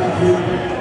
Obrigado.